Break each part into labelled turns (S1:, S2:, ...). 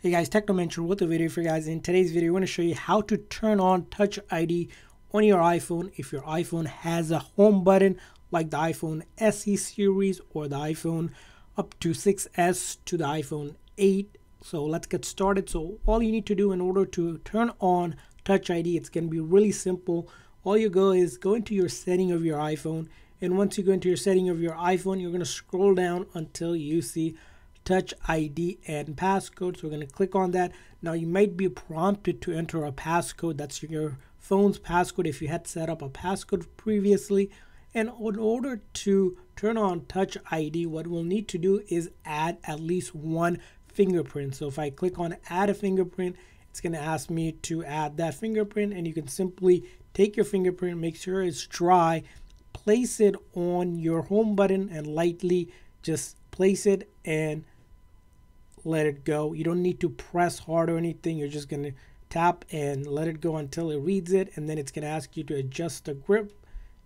S1: Hey guys, Technomentary with a video for you guys. In today's video, we're going to show you how to turn on Touch ID on your iPhone if your iPhone has a home button like the iPhone SE series or the iPhone up to 6S to the iPhone 8. So let's get started. So all you need to do in order to turn on Touch ID, it's going to be really simple. All you go is go into your setting of your iPhone and once you go into your setting of your iPhone, you're going to scroll down until you see Touch ID and passcode. So we're going to click on that. Now you might be prompted to enter a passcode. That's your phone's passcode if you had set up a passcode previously. And in order to turn on Touch ID, what we'll need to do is add at least one fingerprint. So if I click on add a fingerprint, it's going to ask me to add that fingerprint and you can simply take your fingerprint, make sure it's dry, place it on your home button and lightly just place it and let it go. You don't need to press hard or anything. You're just going to tap and let it go until it reads it and then it's going to ask you to adjust the grip.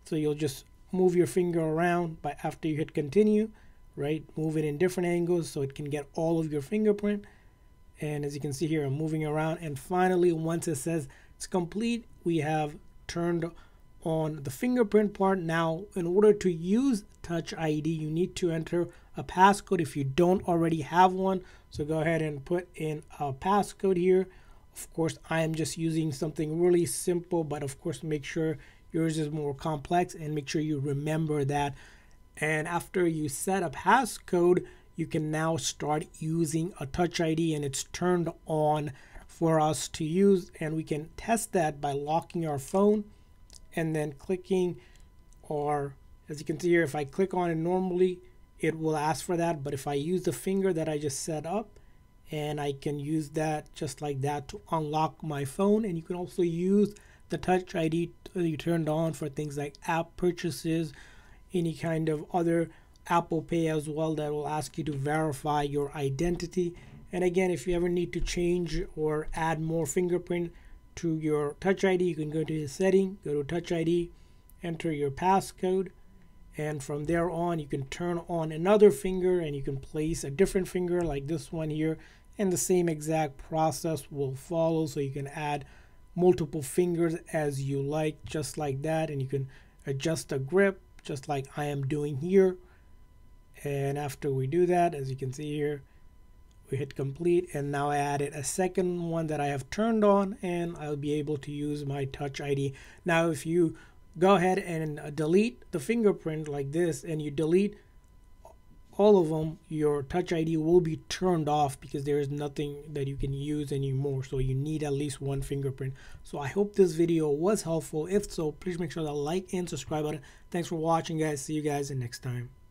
S1: So you'll just move your finger around but after you hit continue, right? Move it in different angles so it can get all of your fingerprint. And as you can see here, I'm moving around. And finally, once it says it's complete, we have turned on the fingerprint part. Now, in order to use Touch ID, you need to enter a passcode if you don't already have one. So go ahead and put in a passcode here. Of course, I am just using something really simple, but of course, make sure yours is more complex and make sure you remember that. And after you set a passcode, you can now start using a Touch ID and it's turned on for us to use. And we can test that by locking our phone and then clicking or as you can see here if I click on it normally it will ask for that. But if I use the finger that I just set up and I can use that just like that to unlock my phone. And you can also use the touch ID you turned on for things like app purchases any kind of other Apple Pay as well that will ask you to verify your identity. And again if you ever need to change or add more fingerprint to your Touch ID, you can go to the setting, go to Touch ID, enter your passcode, and from there on you can turn on another finger and you can place a different finger like this one here and the same exact process will follow. So you can add multiple fingers as you like just like that and you can adjust the grip just like I am doing here. And after we do that as you can see here we hit complete and now I added a second one that I have turned on and I'll be able to use my touch ID now if you go ahead and delete the fingerprint like this and you delete all of them your touch ID will be turned off because there is nothing that you can use anymore. So you need at least one fingerprint. So I hope this video was helpful. If so please make sure to like and subscribe button. Thanks for watching guys. See you guys next time